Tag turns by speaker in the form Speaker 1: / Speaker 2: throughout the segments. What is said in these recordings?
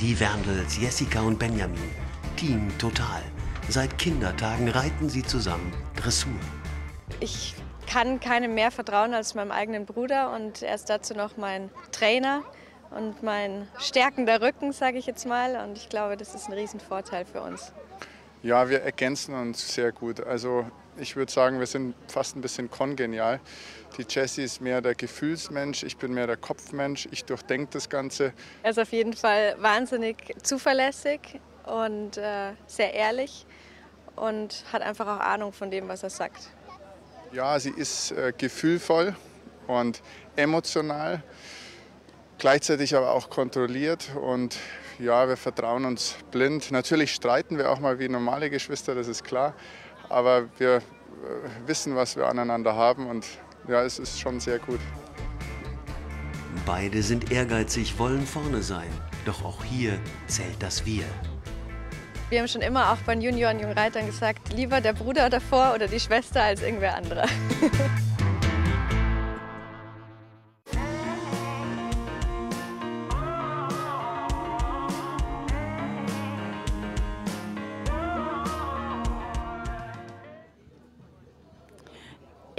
Speaker 1: Die Werndels, Jessica und Benjamin. Team total. Seit Kindertagen reiten sie zusammen Dressur.
Speaker 2: Ich kann keinem mehr vertrauen als meinem eigenen Bruder und er ist dazu noch mein Trainer und mein stärkender Rücken, sage ich jetzt mal. Und ich glaube, das ist ein Riesenvorteil für uns.
Speaker 3: Ja, wir ergänzen uns sehr gut. Also ich würde sagen, wir sind fast ein bisschen kongenial. Die Jessie ist mehr der Gefühlsmensch, ich bin mehr der Kopfmensch, ich durchdenke das Ganze.
Speaker 2: Er ist auf jeden Fall wahnsinnig zuverlässig und äh, sehr ehrlich und hat einfach auch Ahnung von dem, was er sagt.
Speaker 3: Ja, sie ist äh, gefühlvoll und emotional, gleichzeitig aber auch kontrolliert und ja, wir vertrauen uns blind. Natürlich streiten wir auch mal wie normale Geschwister, das ist klar, aber wir äh, wissen, was wir aneinander haben und ja, es ist schon sehr gut.
Speaker 1: Beide sind ehrgeizig, wollen vorne sein. Doch auch hier zählt das Wir.
Speaker 2: Wir haben schon immer auch bei den Junioren Jungreitern gesagt, lieber der Bruder davor oder die Schwester als irgendwer anderer.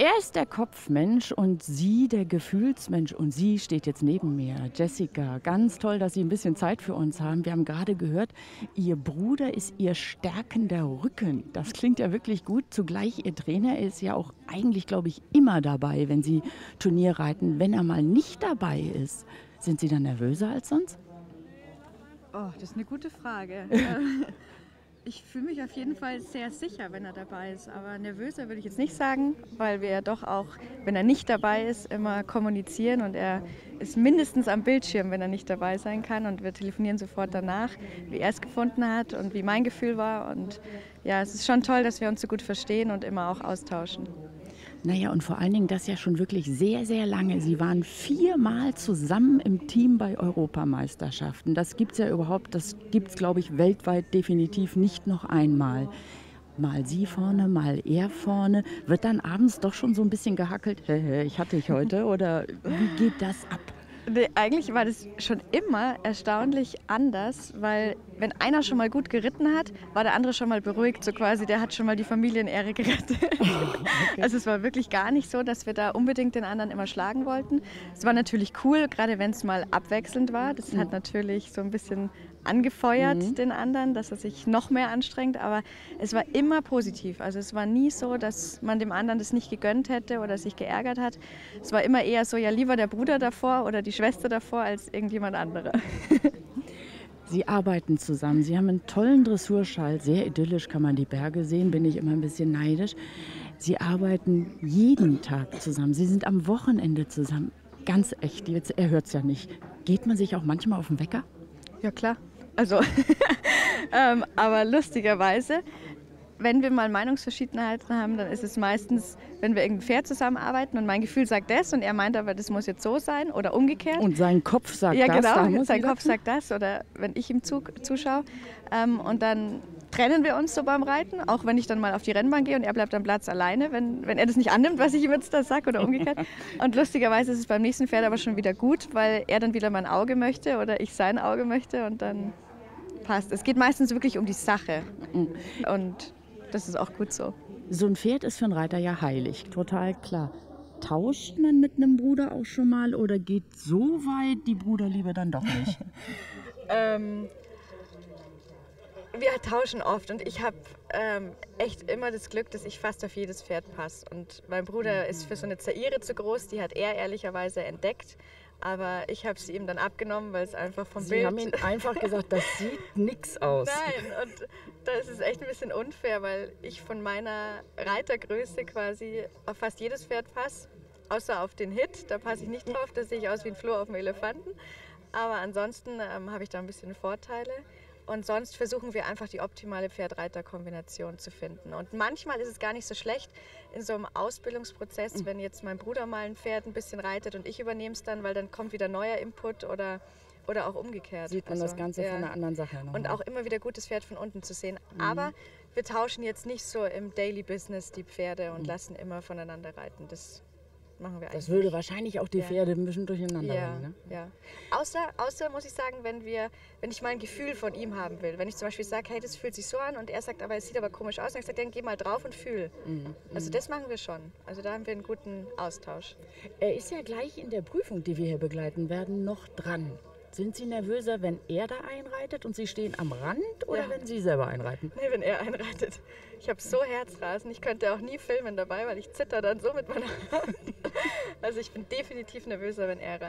Speaker 4: Er ist der Kopfmensch und sie der Gefühlsmensch und sie steht jetzt neben mir. Jessica, ganz toll, dass Sie ein bisschen Zeit für uns haben. Wir haben gerade gehört, Ihr Bruder ist Ihr stärkender Rücken. Das klingt ja wirklich gut. Zugleich Ihr Trainer ist ja auch eigentlich, glaube ich, immer dabei, wenn Sie Turnier reiten. Wenn er mal nicht dabei ist, sind Sie dann nervöser als sonst?
Speaker 2: Oh, das ist eine gute Frage. Ich fühle mich auf jeden Fall sehr sicher, wenn er dabei ist. Aber nervöser würde ich jetzt nicht sagen, weil wir ja doch auch, wenn er nicht dabei ist, immer kommunizieren und er ist mindestens am Bildschirm, wenn er nicht dabei sein kann. Und wir telefonieren sofort danach, wie er es gefunden hat und wie mein Gefühl war. Und ja, es ist schon toll, dass wir uns so gut verstehen und immer auch austauschen.
Speaker 4: Naja, und vor allen Dingen das ja schon wirklich sehr, sehr lange. Sie waren viermal zusammen im Team bei Europameisterschaften. Das gibt es ja überhaupt, das gibt es, glaube ich, weltweit definitiv nicht noch einmal. Mal sie vorne, mal er vorne. Wird dann abends doch schon so ein bisschen gehackelt? Ich hatte ich heute. Oder wie geht das ab?
Speaker 2: Nee, eigentlich war das schon immer erstaunlich anders, weil wenn einer schon mal gut geritten hat, war der andere schon mal beruhigt, so quasi, der hat schon mal die Familienehre gerettet. okay. Also es war wirklich gar nicht so, dass wir da unbedingt den anderen immer schlagen wollten. Es war natürlich cool, gerade wenn es mal abwechselnd war. Das hat natürlich so ein bisschen angefeuert, mhm. den anderen, dass er sich noch mehr anstrengt. Aber es war immer positiv. Also es war nie so, dass man dem anderen das nicht gegönnt hätte oder sich geärgert hat. Es war immer eher so, ja lieber der Bruder davor oder die Schwester davor als irgendjemand anderer.
Speaker 4: Sie arbeiten zusammen. Sie haben einen tollen Dressurschall. Sehr idyllisch kann man die Berge sehen, bin ich immer ein bisschen neidisch. Sie arbeiten jeden Tag zusammen. Sie sind am Wochenende zusammen. Ganz echt, jetzt, er hört es ja nicht. Geht man sich auch manchmal auf den Wecker?
Speaker 2: Ja, klar. Also, ähm, aber lustigerweise, wenn wir mal Meinungsverschiedenheiten haben, dann ist es meistens, wenn wir irgendein Pferd zusammenarbeiten und mein Gefühl sagt das und er meint aber, das muss jetzt so sein oder umgekehrt.
Speaker 4: Und sein Kopf sagt
Speaker 2: ja,
Speaker 4: das.
Speaker 2: Ja, genau, sein Kopf sagt das oder wenn ich ihm zu, zuschaue. Ähm, und dann trennen wir uns so beim Reiten, auch wenn ich dann mal auf die Rennbahn gehe und er bleibt am Platz alleine, wenn, wenn er das nicht annimmt, was ich ihm jetzt da sage oder umgekehrt. Und lustigerweise ist es beim nächsten Pferd aber schon wieder gut, weil er dann wieder mein Auge möchte oder ich sein Auge möchte und dann passt. Es geht meistens wirklich um die Sache. Und das ist auch gut so.
Speaker 4: So ein Pferd ist für einen Reiter ja heilig, total klar. Tauscht man mit einem Bruder auch schon mal oder geht so weit die Bruderliebe dann doch nicht?
Speaker 2: ähm, wir tauschen oft und ich habe ähm, echt immer das Glück, dass ich fast auf jedes Pferd passe. Und mein Bruder ist für so eine Zaire zu groß, die hat er ehrlicherweise entdeckt. Aber ich habe sie ihm dann abgenommen, weil es einfach vom
Speaker 4: sie
Speaker 2: Bild...
Speaker 4: Sie haben ihm einfach gesagt, das sieht nichts aus.
Speaker 2: Nein, und da ist es echt ein bisschen unfair, weil ich von meiner Reitergröße quasi auf fast jedes Pferd passe. Außer auf den Hit, da passe ich nicht drauf, da sehe ich aus wie ein Floh auf dem Elefanten. Aber ansonsten ähm, habe ich da ein bisschen Vorteile. Und sonst versuchen wir einfach die optimale Pferd-Reiter-Kombination zu finden. Und manchmal ist es gar nicht so schlecht in so einem Ausbildungsprozess, mhm. wenn jetzt mein Bruder mal ein Pferd ein bisschen reitet und ich übernehme es dann, weil dann kommt wieder neuer Input oder, oder auch umgekehrt.
Speaker 4: Sieht man also, das Ganze ja. von einer anderen Sache
Speaker 2: noch. Und auch immer wieder gutes Pferd von unten zu sehen. Mhm. Aber wir tauschen jetzt nicht so im Daily Business die Pferde und mhm. lassen immer voneinander reiten. Das machen wir eigentlich.
Speaker 4: Das würde wahrscheinlich auch die
Speaker 2: Ja.
Speaker 4: Pferde ein bisschen durcheinander
Speaker 2: ja,
Speaker 4: bringen. Ne?
Speaker 2: ja. Außer, außer muss ich sagen, wenn wir, wenn ich mal ein Gefühl von ihm haben will. Wenn ich zum Beispiel sage, hey, das fühlt sich so an und er sagt, aber es sieht aber komisch aus, dann ich, dann geh mal drauf und fühl.
Speaker 4: Mhm.
Speaker 2: Also das machen wir schon. Also da haben wir einen guten Austausch.
Speaker 4: Er ist ja gleich in der Prüfung, die wir hier begleiten werden, noch dran. Sind Sie nervöser, wenn er da einreitet und Sie stehen am Rand oder
Speaker 2: Ja.
Speaker 4: wenn Sie selber einreiten?
Speaker 2: Nee, wenn er einreitet. Ich habe so Herzrasen. Ich könnte auch nie filmen dabei, weil ich zitter dann so mit meiner Hand. Also ich bin definitiv nervöser, wenn er reitet.